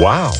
Wow.